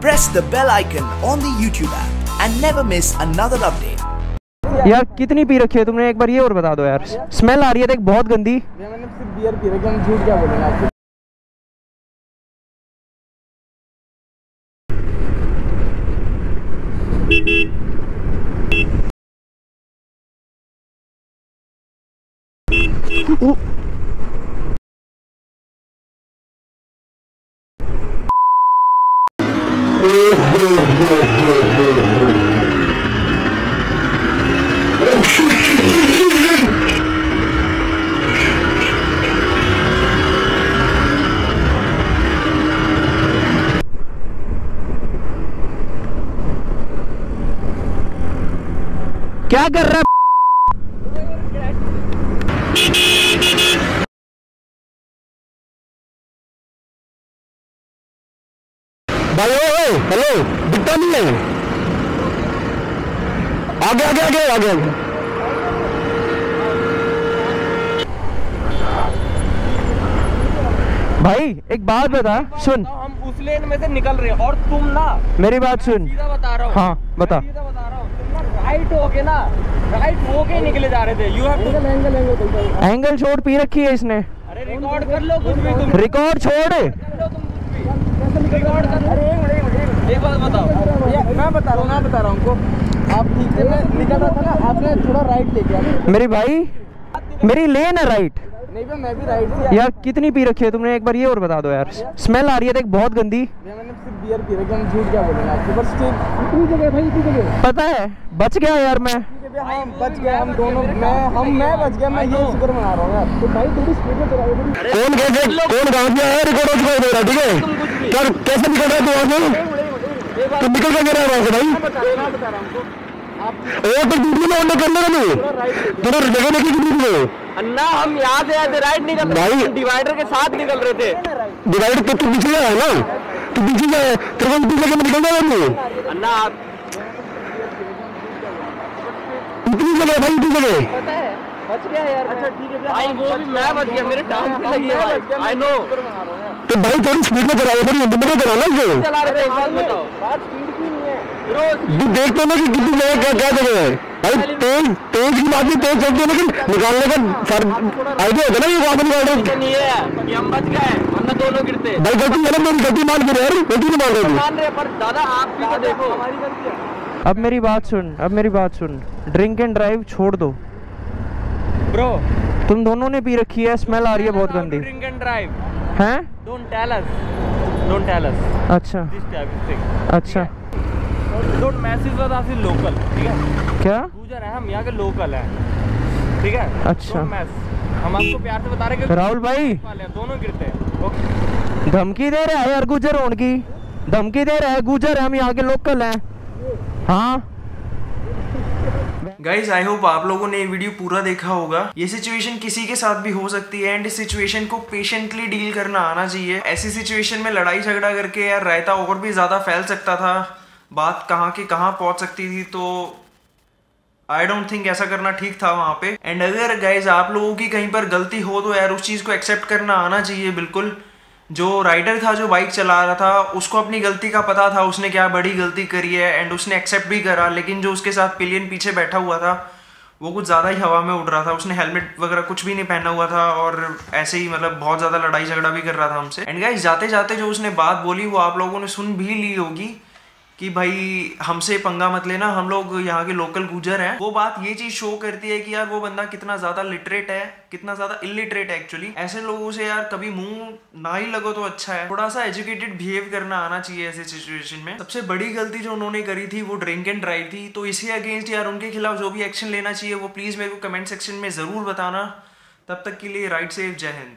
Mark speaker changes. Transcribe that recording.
Speaker 1: press the bell icon on the YouTube app and never miss another update.
Speaker 2: यार कितनी P रखी है तुमने? एक बार ये और बता दो यार। स्मेल आ रही है देख बहुत गंदी।
Speaker 3: मैंने सिर्फ़ बियर पी रखी है, झूठ क्या बोलेंगे आपसे
Speaker 2: क्या कर रहा है?
Speaker 4: भाई ओ ओ, हेलो दिखता नहीं है। आगे आगे आगे आगे
Speaker 2: भाई एक बात बता सुन।
Speaker 3: हम उस लेन में से निकल रहे हैं और तुम ना
Speaker 2: मेरी बात सुन।
Speaker 3: सीधा बता रहा हूँ।
Speaker 2: हाँ बता।
Speaker 3: बता रहा हूँ राइट होके ना राइट होके ही निकले जा रहे थे। You have to angle angle
Speaker 2: angle छोड़ पी रखी है इसने।
Speaker 3: अरे रिकॉर्ड कर लो कुछ भी तुम।
Speaker 2: रिकॉर्ड छोड़
Speaker 3: कर लो तुम कुछ भी रिकॉर्ड कर लो एक बात बताओ। मैं बता रहा हूँ मैं बता रहा हूँ उनको। आप ठीक से मैं निकल रहा था ना आपने थोड़ा राइट ले गया
Speaker 2: मेरी भाई मेरी लेन है राइट
Speaker 3: नहीं भैया मैं भी राइट से
Speaker 2: यार कितनी पी रखी है तुमने? एक बार ये और बता दो यार। स्मेल आ रही है देख बहुत गंदी।
Speaker 3: मैंने सिर्फ़ बियर पी रखी हम झूठ क्या बोलेंगे आपसे? बस इतनी जगह भाई इतनी जगह
Speaker 2: पता है बच गया यार मैं।
Speaker 3: है हम बच गए हम दोनों मैं हम मैं बच गया मैं ये शुक्र मना रहा हूँ यार। तो भाई थोड़ी स्पीड में थोड़ी
Speaker 4: कौन कैसे कौन कहाँ से आया रिकॉर्ड हो चुका है मेरा ठीक है? क्या कैसे निकल रहा है तू वहाँ से तू निकल के रहा है वहाँ से भाई।
Speaker 3: हूँ हूँ
Speaker 4: ओ तो दूसरी में ऑर्डर कर लेगा तू तेरा जगह देखी कितनी थी
Speaker 3: अन्ना हम यहाँ से राइट निकल
Speaker 4: भाई-
Speaker 3: डिवाइडर के साथ निकल रहे थे।
Speaker 4: डिवाइड तो तू पीछे है ना? तू पीछे जा तेरे को निकल रहा है
Speaker 3: अन्ना आप
Speaker 4: इतनी जगह भाई इतनी जगह।
Speaker 3: पता है बच गया यार अच्छा ठीक है भाई वो भी मैं बच गया मेरे टांग पे लगी है आई नो
Speaker 4: तो भाई थोड़ी स्पीड में चलाओ थोड़ी हिंदी में चलाना इसे।
Speaker 3: चला रहे थे एक बात स्पीड की नहीं है।
Speaker 4: देखते हो ना कि कितनी जगह क्या क्या जगह है। भाई तेज तेज की बात नहीं तेज चलती है लेकिन निकालने का सर आइडिया होता ना ये वहाँ पर निकाल
Speaker 3: है। हम बच गए वरना दोनों गिरते।
Speaker 4: भाई गलती है ना मेरी गलती मान यार। गलती नहीं मान रहे तू।
Speaker 3: मान रहे पर दादा आप भी तो देखो। हमारी गलती है।
Speaker 2: अब मेरी बात सुन अब मेरी बात सुन। ड्रिंक एंड ड्राइव छोड़ दो।
Speaker 3: ब्रो
Speaker 2: तुम दोनों ने पी रखी है स्मेल आ रही है बहुत गंदी।
Speaker 3: ड्रिंक एंड ड्राइव
Speaker 2: हैं?
Speaker 3: Don't tell us don't tell us
Speaker 2: अच्छा।
Speaker 3: दिस टाइप ऑफ़ थिंग
Speaker 2: अच्छा।
Speaker 3: Don't message us in local ठीक है?
Speaker 2: क्या?
Speaker 3: गुजर है हम यहाँ के लोकल हैं। ठीक है?
Speaker 2: अच्छा।
Speaker 3: हम आपको प्यार से बता रहे हैं कि
Speaker 2: राहुल भाई।
Speaker 3: दोनों गिरते हैं। ओके
Speaker 2: धमकी दे रहा है यार गुजर होने की। धमकी दे रहा है गुजर है हम यहाँ के लोकल हैं। हाँ?
Speaker 5: गाइज़ आई होप आप लोगों ने ये वीडियो पूरा देखा होगा। ये सिचुएशन किसी के साथ भी हो सकती है एंड इस सिचुएशन को पेशेंटली डील करना आना चाहिए। ऐसी सिचुएशन में लड़ाई झगड़ा करके यार रायता और भी ज़्यादा फैल सकता था। बात कहाँ के कहाँ पहुँच सकती थी तो आई डोंट थिंक ऐसा करना ठीक था वहाँ पे। एंड अगर गाइज़ आप लोगों की कहीं पर गलती हो तो यार उस चीज़ को एक्सेप्ट करना आना चाहिए, बिल्कुल। जो राइडर था, जो बाइक चला रहा था, उसको अपनी गलती का पता था, उसने क्या बड़ी गलती करी है एंड उसने एक्सेप्ट भी करा, लेकिन जो उसके साथ पिलियन पीछे बैठा हुआ था, वो कुछ ज़्यादा ही हवा में उड़ रहा था, उसने हेलमेट वगैरह कुछ भी नहीं पहना हुआ था और ऐसे ही मतलब बहुत ज़्यादा लड़ाई झगड़ा भी कर रहा था हमसे। एंड गाइस जाते जाते जो उसने बात बोली, वो आप लोगों ने सुन भी ली होगी। कि भाई, हमसे पंगा मत लेना, हम लोग यहाँ के लोकल गुजर हैं। वो बात ये चीज़ शो करती है कि यार, वो बंदा कितना ज़्यादा लिटरेट है, कितना ज़्यादा इलिटरेट है एक्चुअली ऐसे लोगों से यार कभी मुँह ना ही लगो तो अच्छा है। थोड़ा सा एजुकेटेड बिहेव करना आना चाहिए ऐसे सिचुएशन में। सबसे बड़ी गलती जो उन्होंने करी थी, वो ड्रिंक एंड ड्राइव थी। तो इसी अगेंस्ट यार उनके खिलाफ जो भी एक्शन लेना चाहिए, वो प्लीज़ मेरे को कमेंट सेक्शन में ज़रूर बताना। तब तक के लिए राइट सेफ़ जय हिंद।